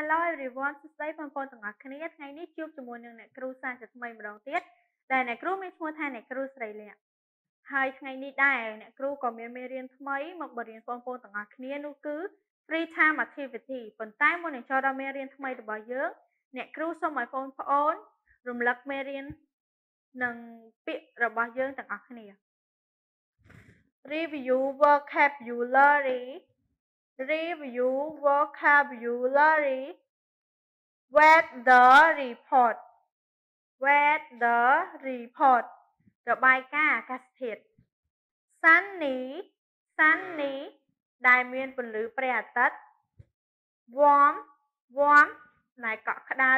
Hello everyone សួស្តីបងប្អូនទាំងអស់គ្នាថ្ងៃនេះជួបជាមួយនឹងអ្នកគ្រូសាស្ត្រថ្មីម្ដងទៀតដែលអ្នកគ្រូមានឈ្មោះថាអ្នកគ្រូស្រីលក្ខហើយថ្ងៃនេះដែរអ្នកគ្រូក៏មានមេរៀនថ្មីមកបរៀនបងប្អូនទាំងអស់គ្នានោះគឺ free time activity ប៉ុន្តែមុននឹងចូលដល់មេរៀនថ្មីរបស់យើងអ្នកគ្រូសូមឲ្យបងប្អូនរំលឹកមេរៀននិងពាក្យរបស់យើងទាំងអស់គ្នា review vocabulary review vocabulary weather report weather report របាយការណ៍អាកាសធាតុ sunny sunny ដែលមានពន្លឺព្រះអាទិត្យ warm warm ដែលកក់ក្ដៅ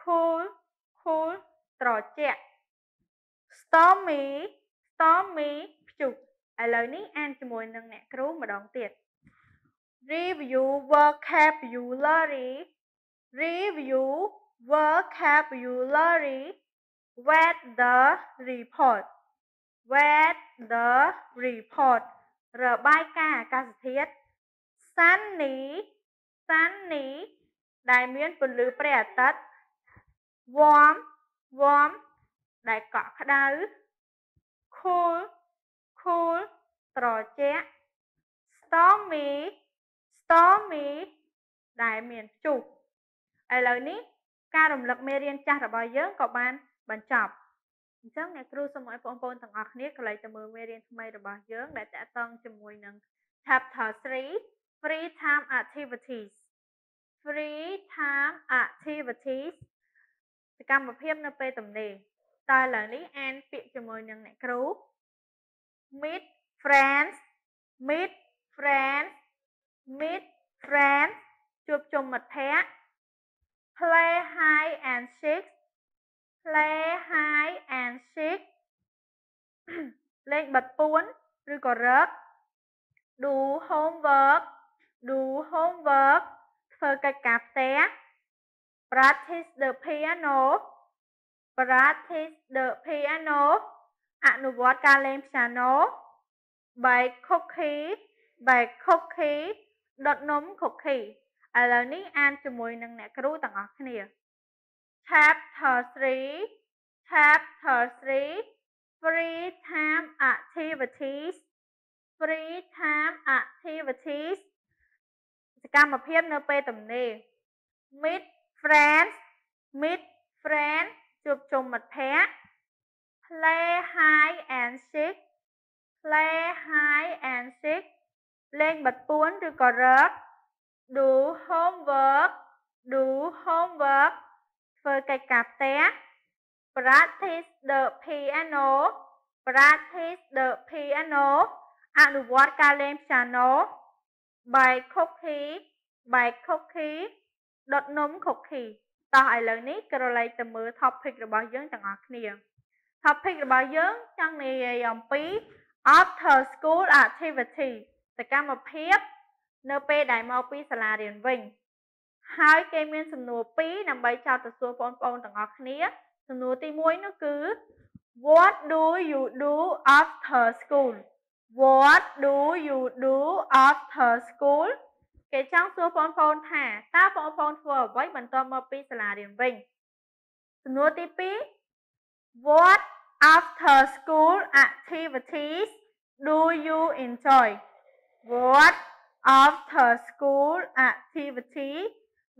cool cool ត្រជាក់ stormy stormy ព្យុះឥឡូវនេះអានជាមួយនឹងអ្នកគ្រូម្ដងទៀត Review vocabulary. Review vocabulary. Weather report. Weather report របាយការណ៍អាកាសធាតុ Sunny Sunny ដែលមានពន្លឺព្រះអាទិត្យ Warm Warm ដែលកក់ក្ដៅ Cool Cool ត្រជាក់ Stormy Stormy ដែលមានព្យុះឥឡូវនេះការរំលឹកមេរៀនចាស់របស់យើងក៏បានបញ្ចប់អញ្ចឹងអ្នកគ្រូសូមឲ្យបងប្អូនទាំងអស់គ្នាកន្លែងទៅមើលមេរៀនថ្មីរបស់យើងដែលតាក់ទងជាមួយនឹង Chapter 3 Free Time Activities Free Time Activities សកម្មភាពនៅពេលទំនេរតើឥឡូវនេះអានពាក្យជាមួយនឹងអ្នកគ្រូ Meet friends Meet friends meet friends ជួបជុំមិត្តភ័ក្តិ play hide and seek play hide and seek លេងបិទពួនឬក៏រក do homework do homework ធ្វើកិច្ចការផ្ទះ practice the piano practice the piano អនុវត្តការលេង piano bake cookie bake cookie ដុតនំខូខីឥឡូវនេះអានជាមួយនឹងអ្នកគ្រូទាំងអស់គ្នា Chapter 3 Chapter 3 Free time activities Free time activities សកម្មភាពនៅពេលទំនេរ Meet friends Meet friends ជួបជុំមិត្តភ័ក្តិ Play hide and seek Play hide and seek លេងបិទពួនឬក៏រក do homework do homework ធ្វើកិច្ចការផ្ទះ practice the piano practice the piano អនុវត្តការលេង piano bake cookie bake cookie ដុតនំ cookie តោះឥឡូវនេះក្រឡេកទៅមើល topic របស់យើងទាំងអស់គ្នា topic របស់យើងចង់និយាយអំពី after school activity សកម្មភាព នៅពេលដែលមកពីសាលារៀនវិញ ហើយគេមានសំណួរ2ដើម្បីចោទទៅសួរបងប្អូនទាំងអស់គ្នា សំណួរទី1នោះគឺ What do you do after school What do you do after school គេចង់សួរបងប្អូនថាតើបងប្អូនធ្វើអ្វីបន្ទាប់មកពីសាលារៀនវិញសំណួរទី2 What after school activities do you enjoy What after school activity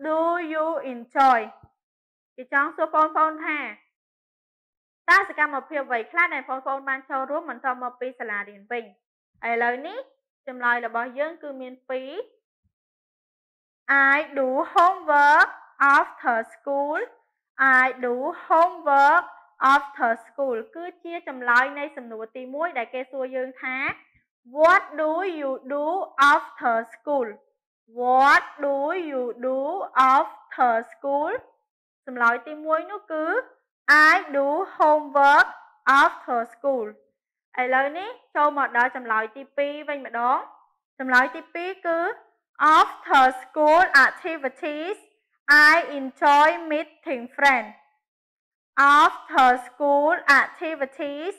do you enjoy គេចង់សួរបងប្អូនថាតើសកម្មភាពអ្វីខ្លះដែលបងប្អូនបានចូលរួមបន្ទាប់មកពីសាលារៀនវិញឥឡូវនេះចម្លើយរបស់យើងគឺមាន2 I do homework after school I do homework after school គឺជាចម្លើយនៃសំណួរទី1ដែលគេសួរយើងថា What do you do after school? What do you do after school? ចម្លើយទី1នោះគឺ I do homework after school ឥឡូវនេះចូលមកដល់ចម្លើយទី2វិញម្ដងចម្លើយទី2គឺ after school activities I enjoy meeting friends after school activities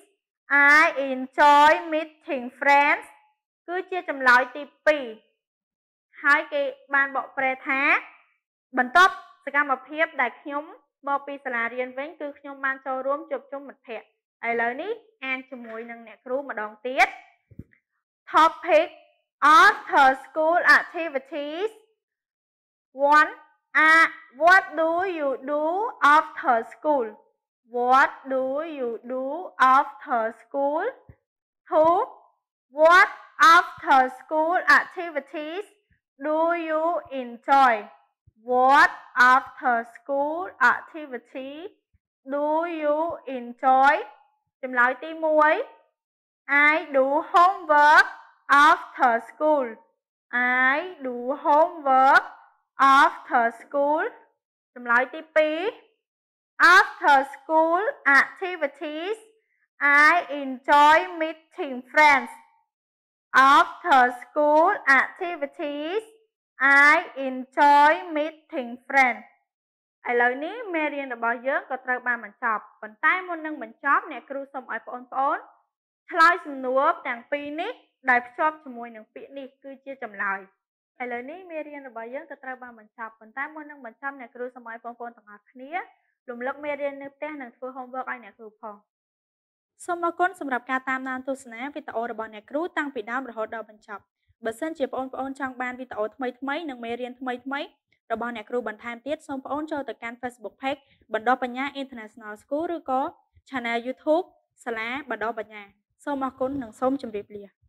I enjoy meeting friends គឺជាចម្លើយទី2ហើយគេបានបកប្រែថា បន្ទាប់សកម្មភាពដែលខ្ញុំមកពីសាលារៀនវិញគឺខ្ញុំបានចូលរួមជួបជុំមិត្តភ័ក្តិឥឡូវនេះអានជាមួយនឹងអ្នកគ្រូម្ដងទៀត Topic after school activities 1 uh, what do you do after school What do you do after school? 2. What after school activities do you enjoy? What after school activity do you enjoy? Chùm lại tí muối. I do homework after school. I do homework after school. Chùm lại tí phí. After school activities I enjoy meeting friends after school activities I enjoy meeting friends ឥឡូវនេះមេរៀនរបស់យើងក៏ត្រូវបានបញ្ចប់ប៉ុន្តែមុននឹងបញ្ចប់អ្នកគ្រូសូមឲ្យបងប្អូនឆ្លើយសំណួរទាំងពីរនេះដែលភ្ជាប់ជាមួយនឹងពាក្យនេះគឺជាចម្លើយឥឡូវនេះមេរៀនរបស់យើងក៏ត្រូវបានបញ្ចប់ប៉ុន្តែមុននឹងបញ្ចប់អ្នកគ្រូសូមឲ្យបងប្អូនទាំងអស់គ្នា រំលឹកមេរៀននៅផ្ទះនិងធ្វើ homework ឲ្យអ្នកគ្រូផងសូមអរគុណសម្រាប់ការតាមដានទស្សនាវីដេអូរបស់អ្នកគ្រូតាំងពីដើមរហូតដល់បញ្ចប់បើសិនជាបងប្អូនចង់បានវីដេអូថ្មីៗនិងមេរៀនថ្មីៗរបស់អ្នកគ្រូបន្ថែមទៀតសូមបងប្អូនចូលទៅកាន់ Facebook Page បណ្ដុះបញ្ញា International School ឬក៏ Channel YouTube សាលាបណ្ដុះបញ្ញាសូមអរគុណនិងសូមជម្រាបលា